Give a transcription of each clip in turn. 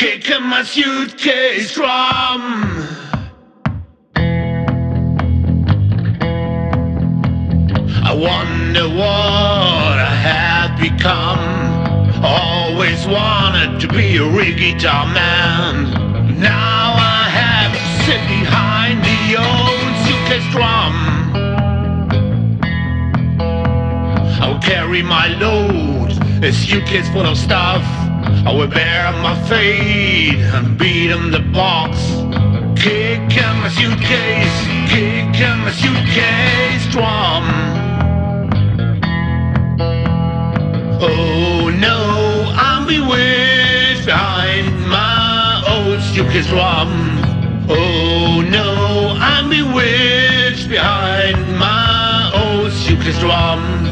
Kicking my suitcase drum. I wonder what I have become. Always wanted to be a real guitar man. Now I have to sit behind the old suitcase drum. I'll carry my load, a suitcase full of stuff. I will bear my fate and beat in the box. Kicking my suitcase, kicking my suitcase drum. Oh no, I'm bewitched behind my old suitcase drum. Oh no, I'm bewitched behind my old suitcase drum.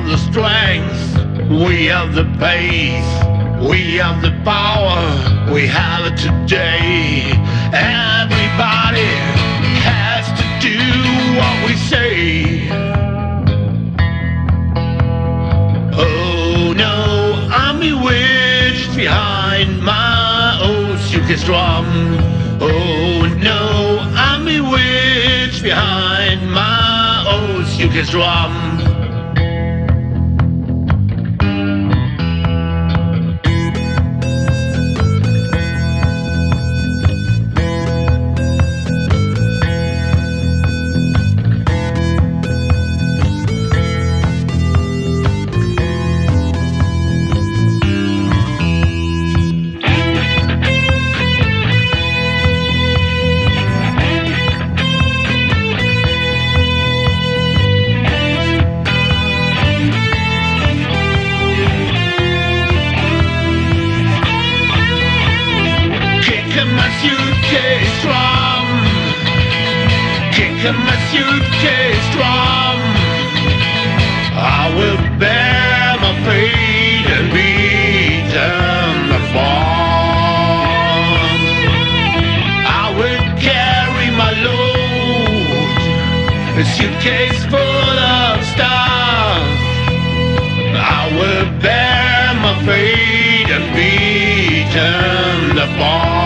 Have the strength, we have the pace, we have the power, we have it today. Everybody has to do what we say. Oh no, I'm bewitched behind my old suitcase drum. Oh no, I'm bewitched behind my old suitcase drum. Suitcase drum. Kicking my suitcase drum. I will bear my fate and beaten the fall. I will carry my load, a suitcase full of stuff. I will bear my fate and beaten the fall.